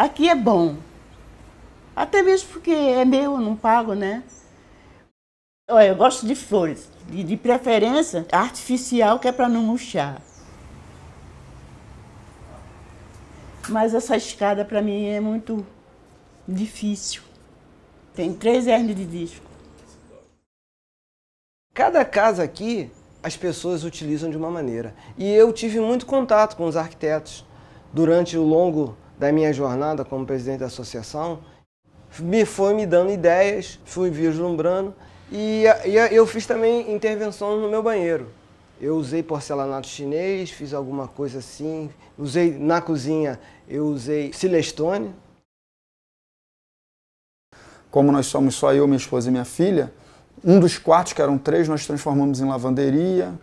Aqui é bom. Até mesmo porque é meu, eu não pago, né? Olha, eu gosto de flores, de, de preferência artificial, que é para não murchar. Mas essa escada para mim é muito difícil. Tem três hernias de disco. Cada casa aqui, as pessoas utilizam de uma maneira. E eu tive muito contato com os arquitetos durante o longo da minha jornada como presidente da associação. Me foi me dando ideias, fui vislumbrando e, e eu fiz também intervenções no meu banheiro. Eu usei porcelanato chinês, fiz alguma coisa assim. Usei na cozinha, eu usei silestone. Como nós somos só eu, minha esposa e minha filha, um dos quartos, que eram três, nós transformamos em lavanderia,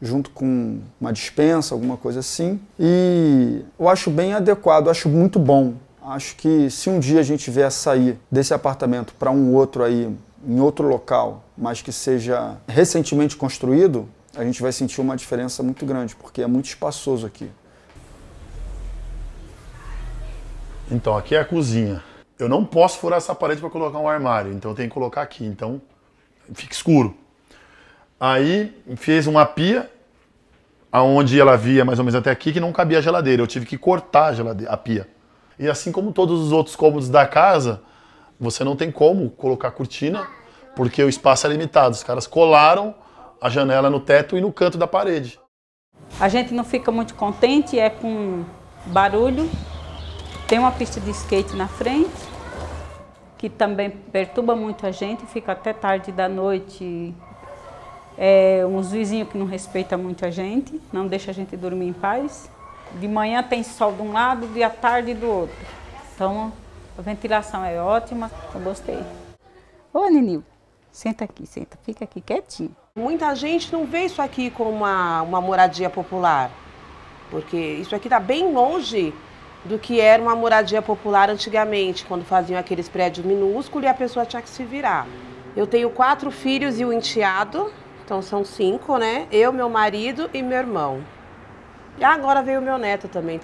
junto com uma dispensa, alguma coisa assim. E eu acho bem adequado, acho muito bom. Acho que se um dia a gente vier sair desse apartamento para um outro aí, em outro local, mas que seja recentemente construído, a gente vai sentir uma diferença muito grande, porque é muito espaçoso aqui. Então, aqui é a cozinha. Eu não posso furar essa parede para colocar um armário, então eu tenho que colocar aqui. Então, fica escuro. Aí, fez uma pia, aonde ela via mais ou menos até aqui, que não cabia a geladeira. Eu tive que cortar a, a pia. E assim como todos os outros cômodos da casa, você não tem como colocar cortina, porque o espaço é limitado. Os caras colaram a janela no teto e no canto da parede. A gente não fica muito contente é com barulho. Tem uma pista de skate na frente, que também perturba muito a gente, fica até tarde da noite. É, uns vizinhos que não respeitam muito a gente, não deixa a gente dormir em paz. De manhã tem sol de um lado, de à tarde do outro. Então a ventilação é ótima, eu gostei. Ô Ninil, senta aqui, senta, fica aqui quietinho. Muita gente não vê isso aqui como uma, uma moradia popular, porque isso aqui está bem longe do que era uma moradia popular antigamente, quando faziam aqueles prédios minúsculos e a pessoa tinha que se virar. Eu tenho quatro filhos e um enteado, então são cinco, né? Eu, meu marido e meu irmão. E agora veio meu neto também.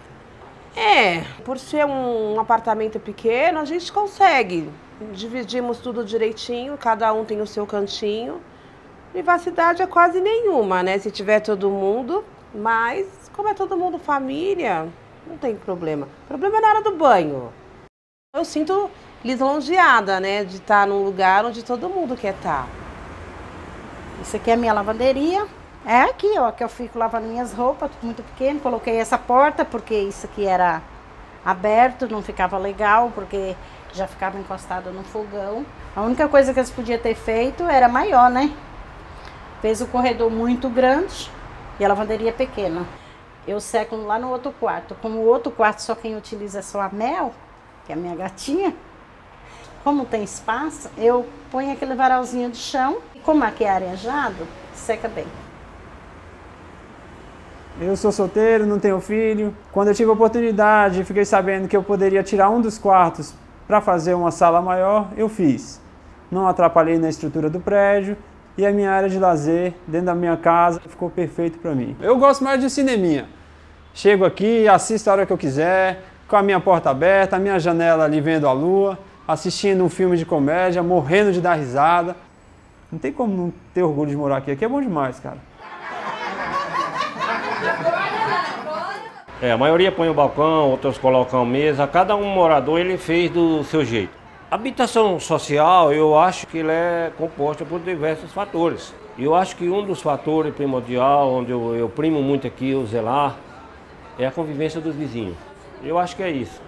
É, por ser um apartamento pequeno, a gente consegue. Dividimos tudo direitinho, cada um tem o seu cantinho. Privacidade é quase nenhuma, né? Se tiver todo mundo, mas como é todo mundo família, não tem problema. O problema é na hora do banho. Eu sinto lisonjeada, né? De estar num lugar onde todo mundo quer estar. Isso aqui é a minha lavanderia. É aqui, ó, que eu fico lavando minhas roupas, muito pequeno. Coloquei essa porta porque isso aqui era aberto, não ficava legal, porque já ficava encostado no fogão. A única coisa que eles podiam ter feito era maior, né? Fez o corredor muito grande e a lavanderia pequena. Eu seco lá no outro quarto. Como o outro quarto só quem utiliza é só a Mel, que é a minha gatinha, como tem espaço, eu ponho aquele varalzinho de chão. E como aqui é arejado, seca bem. Eu sou solteiro, não tenho filho. Quando eu tive a oportunidade, fiquei sabendo que eu poderia tirar um dos quartos para fazer uma sala maior, eu fiz. Não atrapalhei na estrutura do prédio e a minha área de lazer dentro da minha casa ficou perfeito para mim. Eu gosto mais de cineminha. Chego aqui, assisto a hora que eu quiser, com a minha porta aberta, a minha janela ali vendo a lua, assistindo um filme de comédia, morrendo de dar risada. Não tem como não ter orgulho de morar aqui. Aqui é bom demais, cara. É, a maioria põe o balcão, outros colocam mesa. Cada um morador ele fez do seu jeito. Habitação social, eu acho que ela é composta por diversos fatores. Eu acho que um dos fatores primordial, onde eu, eu primo muito aqui o zelar, é a convivência dos vizinhos. Eu acho que é isso.